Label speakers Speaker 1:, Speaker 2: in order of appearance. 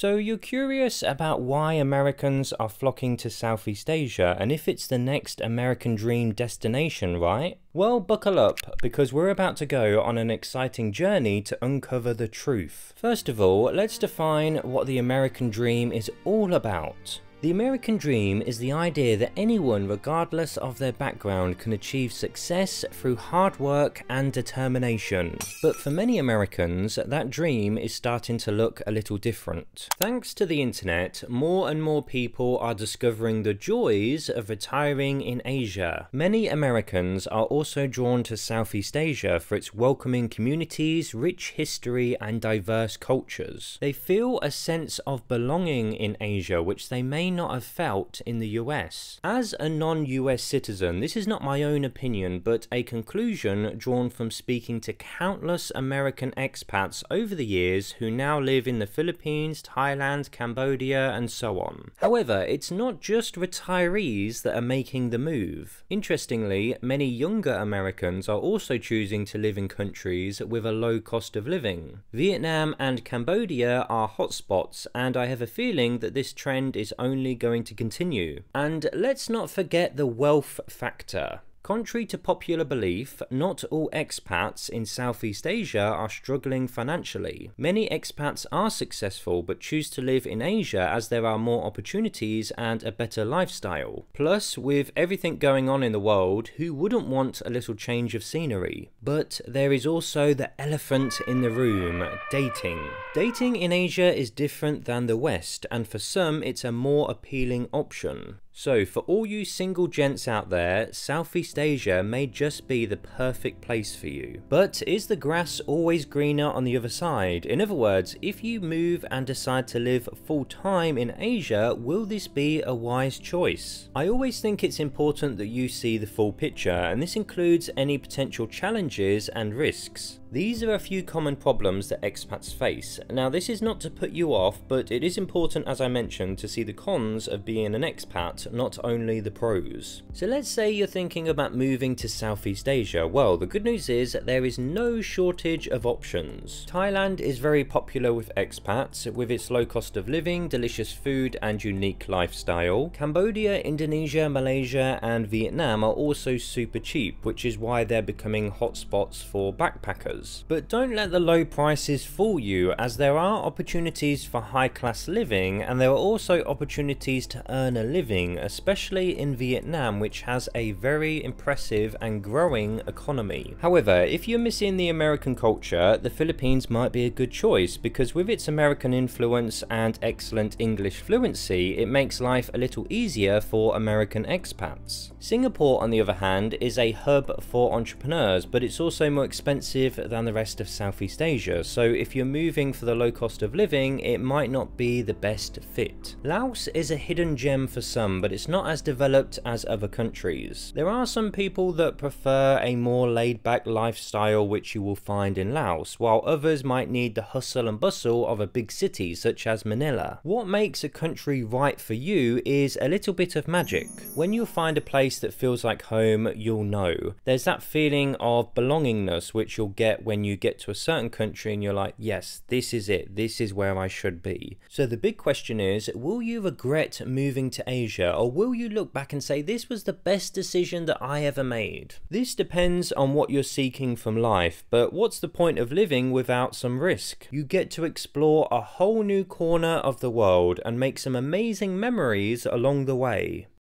Speaker 1: So you're curious about why Americans are flocking to Southeast Asia and if it's the next American dream destination, right? Well, buckle up, because we're about to go on an exciting journey to uncover the truth. First of all, let's define what the American dream is all about. The American dream is the idea that anyone, regardless of their background, can achieve success through hard work and determination. But for many Americans, that dream is starting to look a little different. Thanks to the internet, more and more people are discovering the joys of retiring in Asia. Many Americans are also drawn to Southeast Asia for its welcoming communities, rich history, and diverse cultures. They feel a sense of belonging in Asia, which they may not have felt in the US. As a non-US citizen, this is not my own opinion, but a conclusion drawn from speaking to countless American expats over the years who now live in the Philippines, Thailand, Cambodia, and so on. However, it's not just retirees that are making the move. Interestingly, many younger Americans are also choosing to live in countries with a low cost of living. Vietnam and Cambodia are hotspots, and I have a feeling that this trend is only only going to continue. And let's not forget the wealth factor. Contrary to popular belief, not all expats in Southeast Asia are struggling financially. Many expats are successful but choose to live in Asia as there are more opportunities and a better lifestyle. Plus, with everything going on in the world, who wouldn't want a little change of scenery? But there is also the elephant in the room, dating. Dating in Asia is different than the West, and for some it's a more appealing option. So, for all you single gents out there, Southeast Asia may just be the perfect place for you. But is the grass always greener on the other side? In other words, if you move and decide to live full time in Asia, will this be a wise choice? I always think it's important that you see the full picture, and this includes any potential challenges and risks. These are a few common problems that expats face. Now this is not to put you off, but it is important as I mentioned to see the cons of being an expat, not only the pros. So let's say you're thinking about moving to Southeast Asia. Well, the good news is that there is no shortage of options. Thailand is very popular with expats, with its low cost of living, delicious food and unique lifestyle. Cambodia, Indonesia, Malaysia and Vietnam are also super cheap, which is why they're becoming hotspots for backpackers. But don't let the low prices fool you as there are opportunities for high class living and there are also opportunities to earn a living, especially in Vietnam which has a very impressive and growing economy. However, if you're missing the American culture, the Philippines might be a good choice because with its American influence and excellent English fluency, it makes life a little easier for American expats. Singapore on the other hand is a hub for entrepreneurs, but it's also more expensive than the rest of Southeast Asia, so if you're moving for the low cost of living, it might not be the best fit. Laos is a hidden gem for some, but it's not as developed as other countries. There are some people that prefer a more laid back lifestyle which you will find in Laos, while others might need the hustle and bustle of a big city such as Manila. What makes a country right for you is a little bit of magic. When you find a place that feels like home, you'll know. There's that feeling of belongingness which you'll get get when you get to a certain country and you're like, yes, this is it, this is where I should be. So the big question is, will you regret moving to Asia or will you look back and say, this was the best decision that I ever made? This depends on what you're seeking from life, but what's the point of living without some risk? You get to explore a whole new corner of the world and make some amazing memories along the way.